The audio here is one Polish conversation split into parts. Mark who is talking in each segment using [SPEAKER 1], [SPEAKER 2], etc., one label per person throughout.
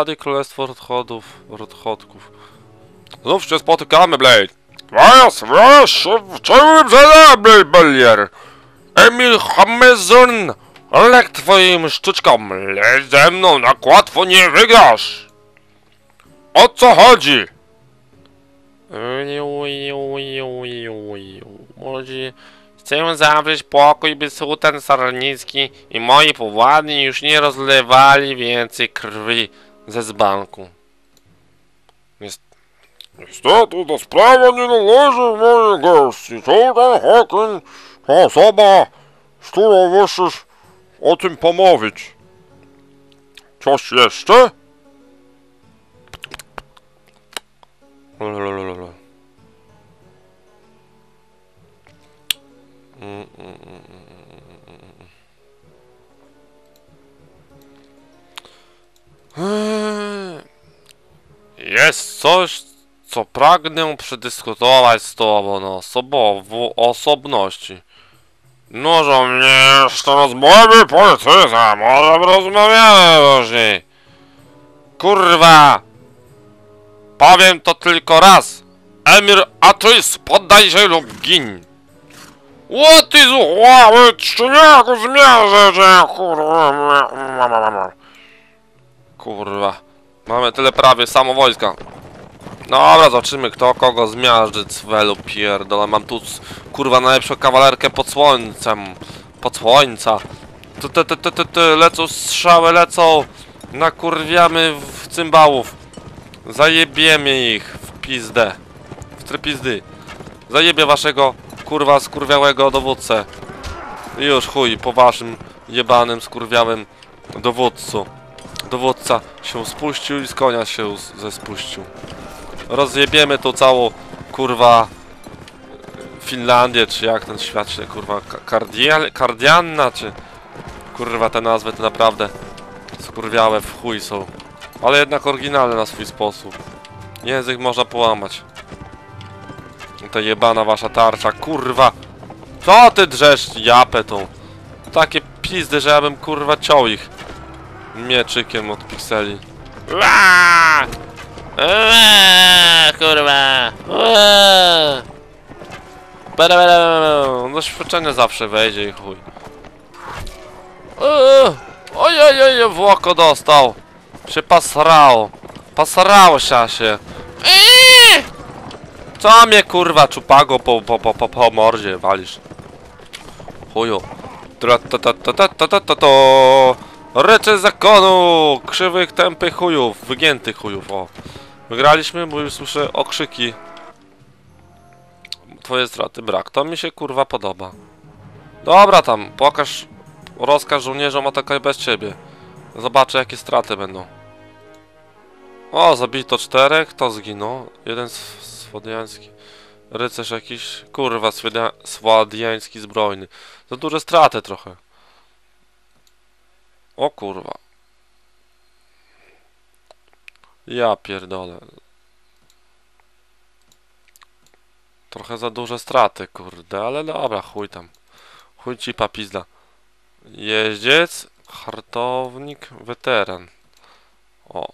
[SPEAKER 1] Rady Królestwo Rodchodów, Rodchodków. Znów się spotykamy, Blade. Was, was, w całym zadanie, Bellier. Emil Hamezon, lek twoim sztuczkom, leć ze mną, tak łatwo nie wygrasz. O co chodzi? Młodzi, chcę zawrzeć pokój, by sułtan Sarnicki i moi powładni już nie rozlewali więcej krwi ze zbanku. Jest... Niestety ta sprawa nie należy w mojej gestii. Sultan Hakim to osoba, z którą musisz o tym pomówić. Coś jeszcze? Lololololo. Mm, mm, mm, mm, mm, Jest coś, co pragnę przedyskutować z tobą na osobowo osobności. Nużą mnie jeszcze rozmowy polityce, może rozmawiamy później. Kurwa! Powiem to tylko raz. Emir Atrys, poddaj się lub gin. Wrong with szczeniaku zmierzę, że kurwa... Kurwa. Mamy tyle prawie samo wojska. Dobra, zobaczymy kto kogo zmiażdży cwelu pierdolę. Mam tu kurwa najlepszą kawalerkę pod słońcem. Pod słońca. Ty, ty, ty, ty, ty, ty, lecą strzały, lecą. Nakurwiamy w cymbałów. Zajebiemy ich w pizdę. W trypizdy. Zajebie waszego kurwa skurwiałego dowódcę. I już chuj po waszym jebanym skurwiałym dowódcu. Dowódca się spuścił i z konia się z- ze spuścił. Rozjebiemy tą całą kurwa Finlandię, czy jak ten świat się kurwa Ka- Kardial, Kardianna, czy kurwa te nazwy to naprawdę skurwiałe w chuj są. Ale jednak oryginalne na swój sposób. Język można połamać. Ta jebana wasza tarcza, kurwa! Co ty drzesz japę tą? Takie pizdy, że ja bym kurwa ciął ich mieczykiem od pikseli. Aaaa, kurwa! Aaaa! Bada, bada. Doświadczenie zawsze wejdzie i chuj. Oj, oj, oj, w oko dostał. Się pasrało. Pasrało się. Eee! Co mnie kurwa czupago po, po, po, po, po mordzie walisz? Chuju. Tra ta ta ta ta ta ta ta to. Ryczy zakonu! Krzywych, tępych chujów, wygiętych chujów, o. Wygraliśmy, bo już słyszę okrzyki. Twoje straty brak. To mi się kurwa podoba. Dobra tam, pokaż rozkaz żołnierzom atakuj bez ciebie. Zobaczę jakie straty będą. O, zabito czterech, to zginął. Jeden sw- słowiański. Rycerz jakiś, kurwa, słowiański zbrojny. Za duże straty trochę. O kurwa. Ja pierdolę. Trochę za duże straty, kurde, ale dobra, chuj tam. Chuj ci papizda. Jeździec, hartownik, weteran. O.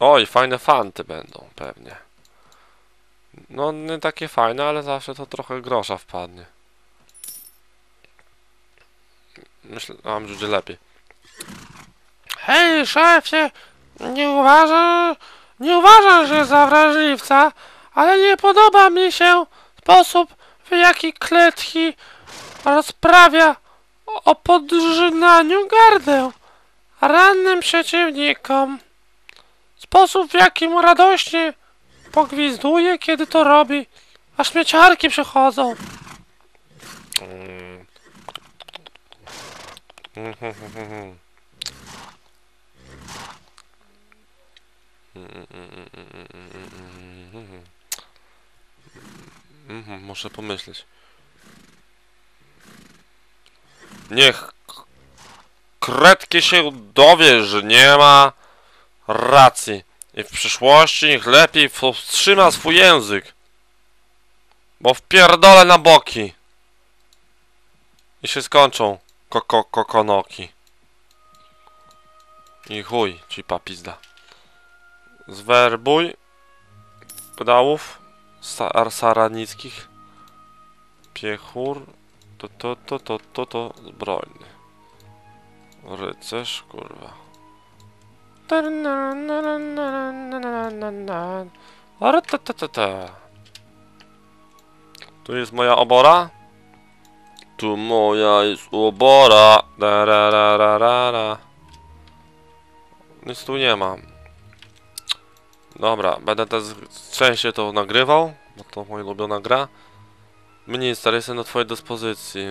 [SPEAKER 1] Oj, fajne fanty będą, pewnie. No, nie takie fajne, ale zawsze to trochę grosza wpadnie. Myślę, a będzie lepiej. Hej, szefie! Nie uważam, nie uważam, że za wrażliwca, ale nie podoba mi się sposób, w jaki kletki rozprawia o- podrzynaniu gardeł rannym przeciwnikom. Sposób, w jakim radośnie pogwizduje, kiedy to robi, a śmieciarki przychodzą. Mhm, muszę pomyśleć. Niech kretki się dowie, że nie ma racji. I w przyszłości niech lepiej powstrzyma swój język. Bo wpierdolę na boki. I się skończą koko kokonoki. I chuj, cipa pizda. Zwerbuj. Pedałów. Sar saranickich. Piechur. To, to, to, to, to, to. Zbrojny. Rycerz, kurwa. Tu jest moja obora. Tu moja jest obora. Darararara. Nic tu nie mam. Dobra, będę też częściej to nagrywał, bo to moja ulubiona gra. Minister, jestem do twojej dyspozycji.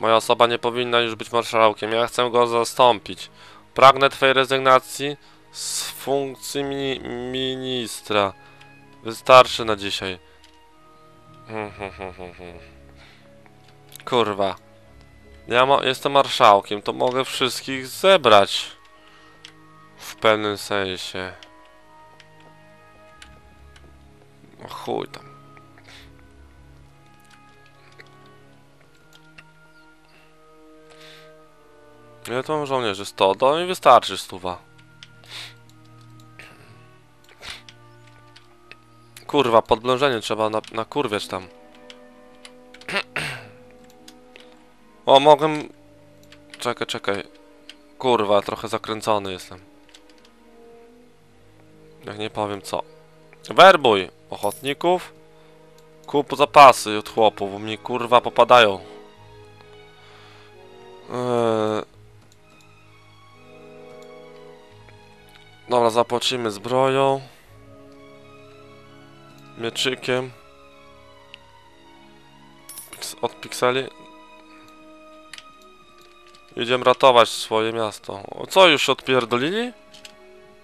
[SPEAKER 1] Moja osoba nie powinna już być marszałkiem, ja chcę go zastąpić. Pragnę twojej rezygnacji z funkcji mini ministra. Wystarczy na dzisiaj. Hmm, hmm, hmm, hmm, hmm. Kurwa. Ja ma, jestem marszałkiem, to mogę wszystkich zebrać. W pewnym sensie. No chuj tam. Ile to mam żołnierzy? 100? To mi wystarczy stuwa. Kurwa, podblężenie trzeba na, nakurwiać tam. O, mogę... Czekaj, czekaj. Kurwa, trochę zakręcony jestem. Jak nie powiem co. Werbuj ochotników. Kup zapasy od chłopów, bo mi kurwa popadają. Eee... Dobra, zapłacimy zbroją. Mieczykiem. Od pikseli. Idziemy ratować swoje miasto. O, co już odpierdolili?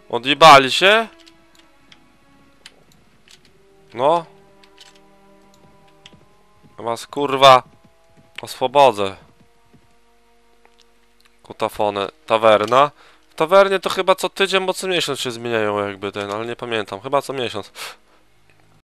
[SPEAKER 1] Odjebali się? No. Was kurwa oswobodzę. Kutafony. Tawerna. W tawernie to chyba co tydzień, bo co miesiąc się zmieniają jakby ten, ale nie pamiętam. Chyba co miesiąc.